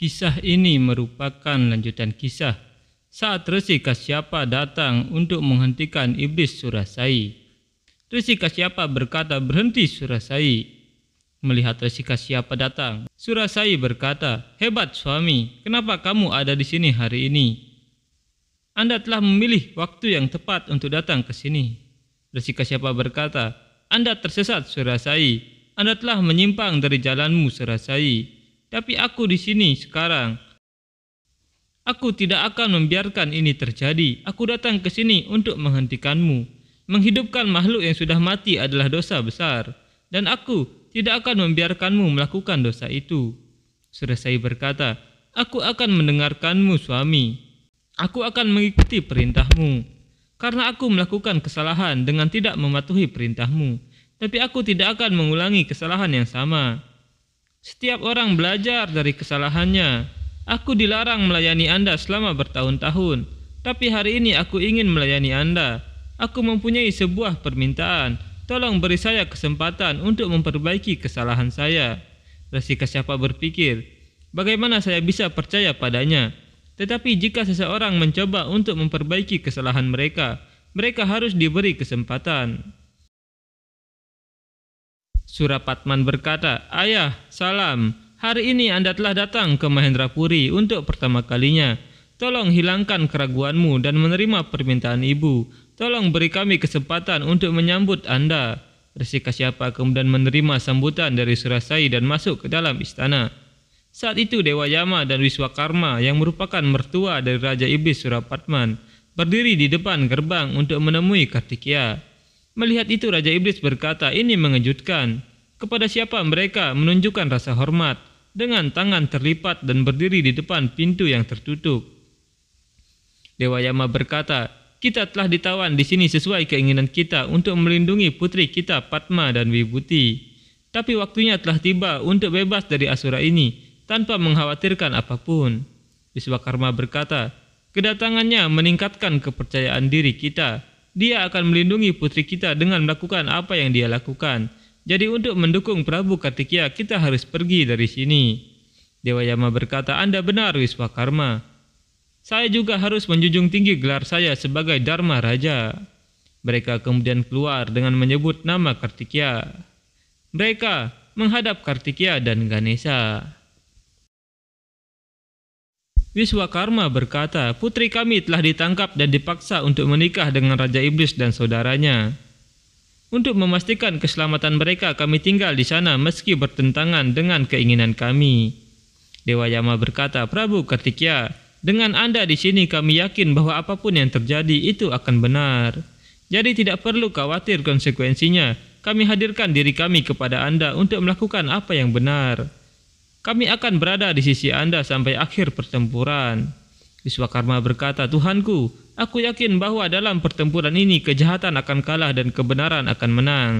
Kisah ini merupakan lanjutan kisah saat Resi Kasyapa datang untuk menghentikan iblis Surasai. Resi Kasyapa berkata berhenti Surasai. Melihat Resi Kasyapa datang, Surasai berkata, Hebat suami, kenapa kamu ada di sini hari ini? Anda telah memilih waktu yang tepat untuk datang ke sini. Resi Kasyapa berkata, Anda tersesat Surasai, Anda telah menyimpang dari jalanmu Surasai. Tapi aku di sini sekarang. Aku tidak akan membiarkan ini terjadi. Aku datang ke sini untuk menghentikanmu. Menghidupkan makhluk yang sudah mati adalah dosa besar. Dan aku tidak akan membiarkanmu melakukan dosa itu. Suresai berkata, Aku akan mendengarkanmu suami. Aku akan mengikuti perintahmu. Karena aku melakukan kesalahan dengan tidak mematuhi perintahmu. Tapi aku tidak akan mengulangi kesalahan yang sama. Setiap orang belajar dari kesalahannya. Aku dilarang melayani Anda selama bertahun-tahun, tapi hari ini aku ingin melayani Anda. Aku mempunyai sebuah permintaan. Tolong beri saya kesempatan untuk memperbaiki kesalahan saya. Resi Kasyapa berpikir, bagaimana saya bisa percaya padanya? Tetapi jika seseorang mencoba untuk memperbaiki kesalahan mereka, mereka harus diberi kesempatan. Surapatman berkata, Ayah, salam. Hari ini Anda telah datang ke Mahendrapuri untuk pertama kalinya. Tolong hilangkan keraguanmu dan menerima permintaan ibu. Tolong beri kami kesempatan untuk menyambut Anda. Resi Kasyapa kemudian menerima sambutan dari Surasai dan masuk ke dalam istana. Saat itu Dewa Yama dan Wiswakarma yang merupakan mertua dari Raja Iblis Surapatman berdiri di depan gerbang untuk menemui Kartikeya. Melihat itu Raja Iblis berkata, ini mengejutkan. Kepada siapa mereka menunjukkan rasa hormat dengan tangan terlipat dan berdiri di depan pintu yang tertutup. Dewa Yama berkata, kita telah ditawan di sini sesuai keinginan kita untuk melindungi putri kita Padma dan Wibuti. Tapi waktunya telah tiba untuk bebas dari asura ini tanpa mengkhawatirkan apa pun. Wiswakarma berkata, kedatangannya meningkatkan kepercayaan diri kita dia akan melindungi putri kita dengan melakukan apa yang dia lakukan. Jadi untuk mendukung Prabu Kartikeya kita harus pergi dari sini. Dewa Yama berkata, Anda benar Wiswakarma. Saya juga harus menjunjung tinggi gelar saya sebagai Dharma Raja. Mereka kemudian keluar dengan menyebut nama Kartikeya. Mereka menghadap Kartikeya dan Ganesha. Wiswakarma berkata, putri kami telah ditangkap dan dipaksa untuk menikah dengan Raja Iblis dan saudaranya. Untuk memastikan keselamatan mereka, kami tinggal di sana meski bertentangan dengan keinginan kami. Dewa Yama berkata, Prabu Kartikeya, dengan Anda di sini kami yakin bahwa apa pun yang terjadi itu akan benar. Jadi tidak perlu khawatir konsekuensinya. Kami hadirkan diri kami kepada Anda untuk melakukan apa yang benar. Kami akan berada di sisi Anda sampai akhir pertempuran. Wiswakarma berkata, Tuhanku, aku yakin bahwa dalam pertempuran ini kejahatan akan kalah dan kebenaran akan menang.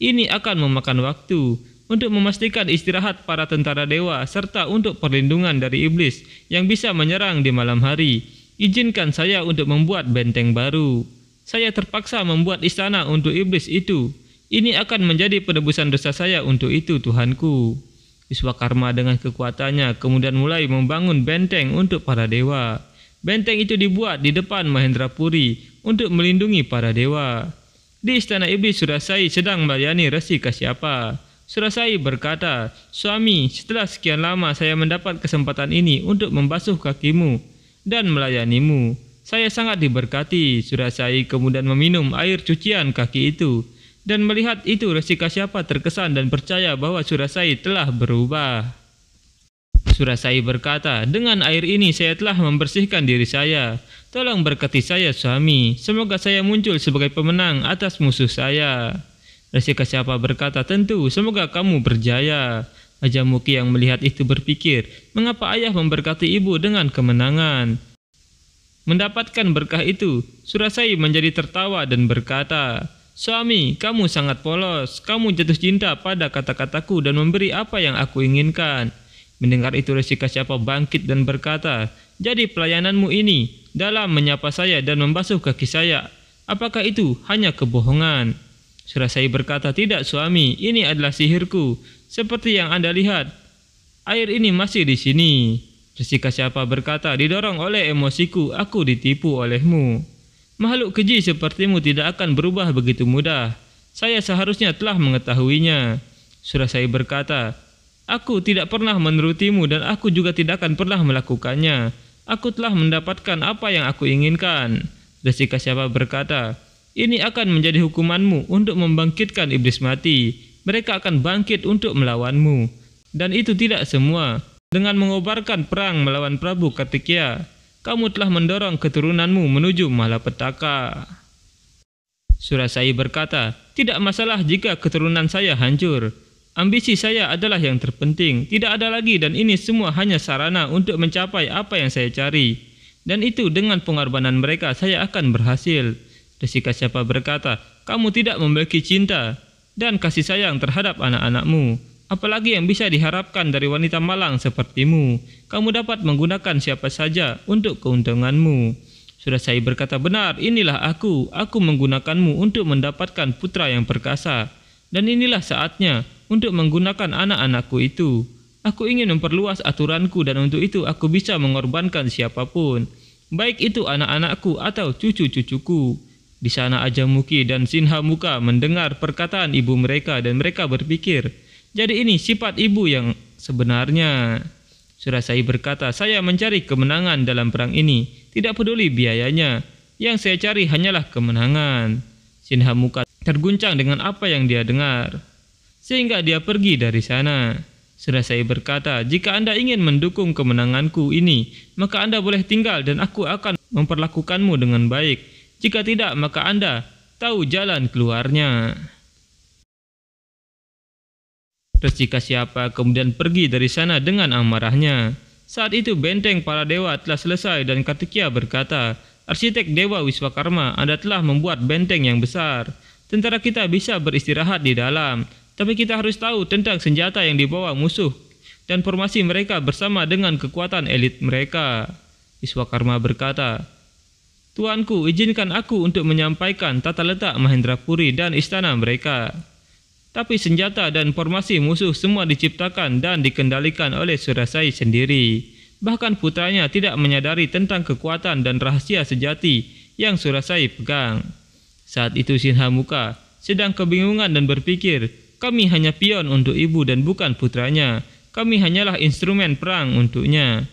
Ini akan memakan waktu untuk memastikan istirahat para tentara dewa serta untuk perlindungan dari iblis yang bisa menyerang di malam hari. Izinkan saya untuk membuat benteng baru. Saya terpaksa membuat istana untuk iblis itu. Ini akan menjadi penebusan dosa saya untuk itu, Tuhanku. Wiswakarma dengan kekuatannya kemudian mulai membangun benteng untuk para dewa. Benteng itu dibuat di depan Mahendrapuri untuk melindungi para dewa. Di istana iblis Surasai sedang melayani Resi Kasyapa. Surasai berkata, Suami, setelah sekian lama saya mendapat kesempatan ini untuk membasuh kakimu dan melayanimu. Saya sangat diberkati. Surasai kemudian meminum air cucian kaki itu dan melihat itu Resi Kasyapa terkesan dan percaya bahwa Surasai telah berubah. Surasai berkata, dengan air ini saya telah membersihkan diri saya. Tolong berkati saya suami, semoga saya muncul sebagai pemenang atas musuh saya. Resi Kasyapa berkata, tentu, semoga kamu berjaya. Muki yang melihat itu berpikir, mengapa ayah memberkati ibu dengan kemenangan? Mendapatkan berkah itu, Surasai menjadi tertawa dan berkata, Suami, kamu sangat polos. Kamu jatuh cinta pada kata-kataku dan memberi apa yang aku inginkan. Mendengar itu Resi Kasyapa bangkit dan berkata, Jadi pelayananmu ini dalam menyapa saya dan membasuh kaki saya, apakah itu hanya kebohongan? Surasai berkata, Tidak suami, ini adalah sihirku. Seperti yang anda lihat, air ini masih di sini. Resi Kasyapa berkata, didorong oleh emosiku, aku ditipu olehmu. Makhluk keji sepertimu tidak akan berubah begitu mudah. Saya seharusnya telah mengetahuinya. Surasai berkata, Aku tidak pernah menurutimu dan aku juga tidak akan pernah melakukannya. Aku telah mendapatkan apa yang aku inginkan. Resi Kasyapa berkata, Ini akan menjadi hukumanmu untuk membangkitkan iblis mati. Mereka akan bangkit untuk melawanmu. Dan itu tidak semua. Dengan mengobarkan perang melawan Prabu Kartikeya, kamu telah mendorong keturunanmu menuju malapetaka. Surasai berkata, tidak masalah jika keturunan saya hancur. Ambisi saya adalah yang terpenting, tidak ada lagi dan ini semua hanya sarana untuk mencapai apa yang saya cari. Dan itu dengan pengorbanan mereka saya akan berhasil. Resika siapa berkata, kamu tidak memiliki cinta dan kasih sayang terhadap anak-anakmu. Apalagi yang bisa diharapkan dari wanita malang sepertimu? Kamu dapat menggunakan siapa saja untuk keuntunganmu. Sudah saya berkata benar, inilah aku. Aku menggunakanmu untuk mendapatkan putra yang perkasa. Dan inilah saatnya untuk menggunakan anak-anakku itu. Aku ingin memperluas aturanku dan untuk itu aku bisa mengorbankan siapa pun. Baik itu anak-anakku atau cucu-cucuku. Di sana Ajamuki dan Sinha Muka mendengar perkataan ibu mereka dan mereka berpikir, jadi ini sifat ibu yang sebenarnya. Surasai berkata, saya mencari kemenangan dalam perang ini. Tidak peduli biayanya. Yang saya cari hanyalah kemenangan. Sinha Muka terguncang dengan apa yang dia dengar. Sehingga dia pergi dari sana. Surasai berkata, jika anda ingin mendukung kemenanganku ini, maka anda boleh tinggal dan aku akan memperlakukanmu dengan baik. Jika tidak, maka anda tahu jalan keluarnya. Resika siapa kemudian pergi dari sana dengan amarahnya. Saat itu benteng para dewa telah selesai dan Kartikia berkata, Arsitek Dewa Wiswakarma, Anda telah membuat benteng yang besar. Tentara kita bisa beristirahat di dalam, tapi kita harus tahu tentang senjata yang dibawa musuh dan formasi mereka bersama dengan kekuatan elit mereka. Wiswakarma berkata, Tuanku, izinkan aku untuk menyampaikan tata letak Mahendrapuri dan istana mereka. Tapi senjata dan formasi musuh semua diciptakan dan dikendalikan oleh Surasai sendiri. Bahkan putranya tidak menyadari tentang kekuatan dan rahasia sejati yang Surasai pegang. Saat itu Sinhamuka sedang kebingungan dan berpikir, kami hanya pion untuk ibu dan bukan putranya. Kami hanyalah instrumen perang untuknya.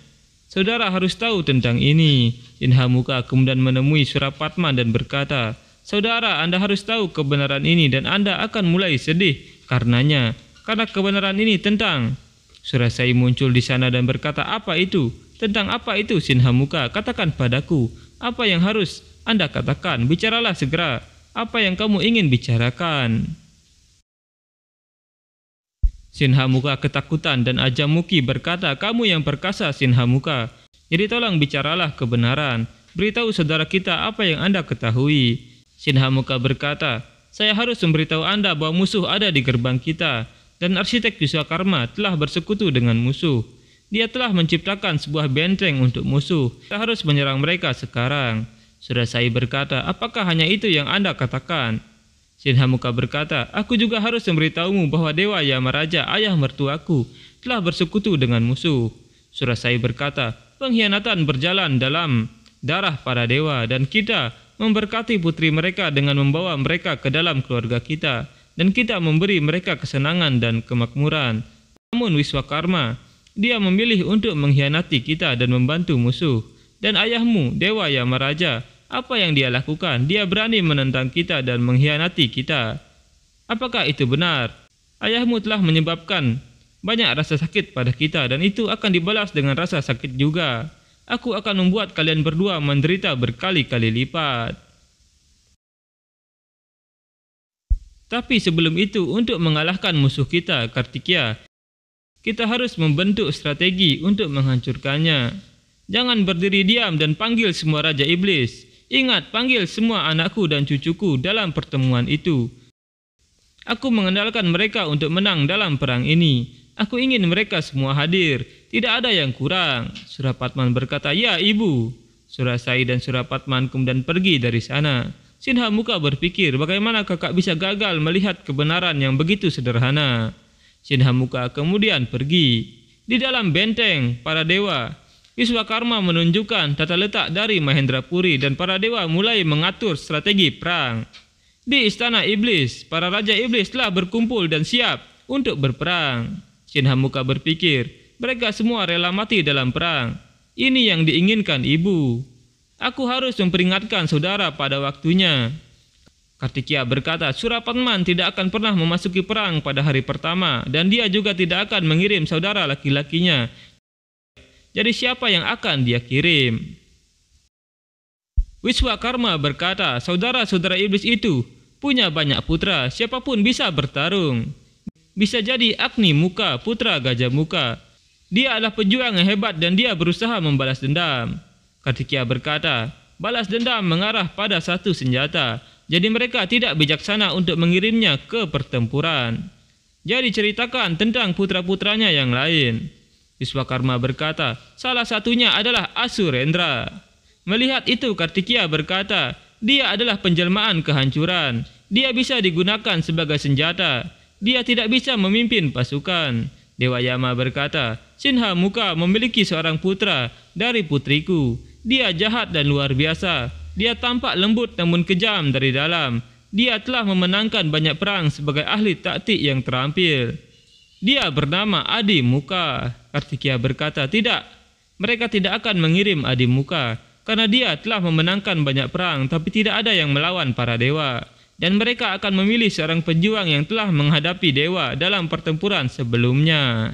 Saudara harus tahu tentang ini. Sinhamuka kemudian menemui Surapatma dan berkata, Saudara, Anda harus tahu kebenaran ini dan Anda akan mulai sedih karenanya. Karena kebenaran ini tentang Surasai muncul di sana dan berkata, "Apa itu? Tentang apa itu Sinhamuka? Katakan padaku, apa yang harus Anda katakan? Bicaralah segera. Apa yang kamu ingin bicarakan?" Sinhamuka ketakutan dan Ajamuki berkata, "Kamu yang perkasa Sinhamuka. Jadi tolong bicaralah kebenaran. Beritahu saudara kita apa yang Anda ketahui." Sinhamuka berkata, saya harus memberitahu Anda bahwa musuh ada di gerbang kita dan arsitek Wiswakarma telah bersekutu dengan musuh. Dia telah menciptakan sebuah benteng untuk musuh. Kita harus menyerang mereka sekarang. Sudah saya berkata, apakah hanya itu yang Anda katakan? Sinhamuka berkata, aku juga harus memberitahumu bahwa Dewa Yamaraja, ayah mertuaku, telah bersekutu dengan musuh. Surah saya berkata, pengkhianatan berjalan dalam darah para dewa dan kita memberkati putri mereka dengan membawa mereka ke dalam keluarga kita, dan kita memberi mereka kesenangan dan kemakmuran. Namun Wiswakarma, dia memilih untuk mengkhianati kita dan membantu musuh. Dan ayahmu, Dewa Yamaraja, apa yang dia lakukan? Dia berani menentang kita dan mengkhianati kita. Apakah itu benar? Ayahmu telah menyebabkan banyak rasa sakit pada kita dan itu akan dibalas dengan rasa sakit juga aku akan membuat kalian berdua menderita berkali-kali lipat. Tapi sebelum itu, untuk mengalahkan musuh kita, Kartikia, kita harus membentuk strategi untuk menghancurkannya. Jangan berdiri diam dan panggil semua Raja Iblis. Ingat, panggil semua anakku dan cucuku dalam pertemuan itu. Aku mengendalkan mereka untuk menang dalam perang ini. Aku ingin mereka semua hadir. Tidak ada yang kurang. Surapatman berkata, Ya ibu. Surasai dan Surapatman kemudian pergi dari sana. Sinha Muka berpikir bagaimana kakak bisa gagal melihat kebenaran yang begitu sederhana. Sinha Muka kemudian pergi. Di dalam benteng para dewa, Wiswakarma menunjukkan tata letak dari Mahendrapuri dan para dewa mulai mengatur strategi perang. Di istana iblis, para raja iblis telah berkumpul dan siap untuk berperang. Shinhamuka berpikir, mereka semua rela mati dalam perang. Ini yang diinginkan ibu. Aku harus memperingatkan saudara pada waktunya. Kartikia berkata, Surapatman tidak akan pernah memasuki perang pada hari pertama dan dia juga tidak akan mengirim saudara laki-lakinya. Jadi siapa yang akan dia kirim? Wiswakarma berkata, saudara-saudara iblis itu punya banyak putra, siapa pun bisa bertarung. Bisa jadi Agni Muka, putra Gajah Muka. Dia adalah pejuang yang hebat dan dia berusaha membalas dendam. Kartikia berkata, balas dendam mengarah pada satu senjata, jadi mereka tidak bijaksana untuk mengirimnya ke pertempuran. Jadi ceritakan tentang putra-putranya yang lain. Wiswakarma berkata, salah satunya adalah Asurendra. Melihat itu Kartikia berkata, dia adalah penjelmaan kehancuran. Dia bisa digunakan sebagai senjata. Dia tidak bisa memimpin pasukan. Dewa Yama berkata, Sinha Muka memiliki seorang putra dari putriku. Dia jahat dan luar biasa. Dia tampak lembut namun kejam dari dalam. Dia telah memenangkan banyak perang sebagai ahli taktik yang terampil. Dia bernama Adi Muka. Kartikia berkata, tidak. Mereka tidak akan mengirim Adi Muka. Karena dia telah memenangkan banyak perang tapi tidak ada yang melawan para dewa. Dan mereka akan memilih seorang pejuang yang telah menghadapi dewa dalam pertempuran sebelumnya.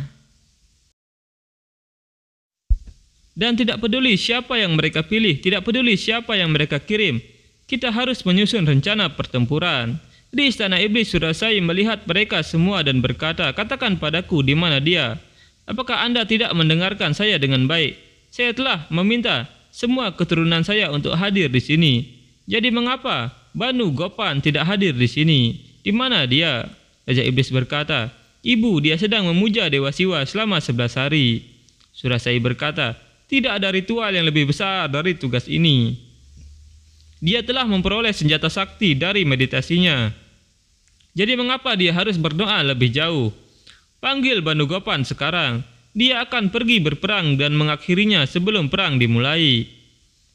Dan tidak peduli siapa yang mereka pilih, tidak peduli siapa yang mereka kirim, kita harus menyusun rencana pertempuran. Di istana iblis Surasai melihat mereka semua dan berkata, katakan padaku di mana dia. Apakah anda tidak mendengarkan saya dengan baik? Saya telah meminta semua keturunan saya untuk hadir di sini. Jadi mengapa Banu Gopan tidak hadir di sini? Di mana dia? Raja Iblis berkata, Ibu, dia sedang memuja Dewa Siwa selama sebelas hari. Surasai berkata, tidak ada ritual yang lebih besar dari tugas ini. Dia telah memperoleh senjata sakti dari meditasinya. Jadi mengapa dia harus berdoa lebih jauh? Panggil Banugopan sekarang. Dia akan pergi berperang dan mengakhirinya sebelum perang dimulai.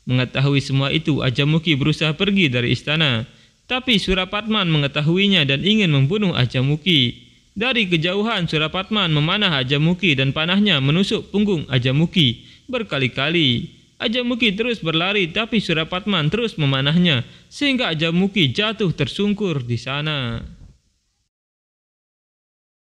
Mengetahui semua itu, Ajamuki berusaha pergi dari istana. Tapi Surapatman mengetahuinya dan ingin membunuh Ajamuki. Dari kejauhan Surapatman memanah Ajamuki dan panahnya menusuk punggung Ajamuki berkali-kali. Ajamuki terus berlari tapi Surapatman terus memanahnya sehingga Ajamuki jatuh tersungkur di sana.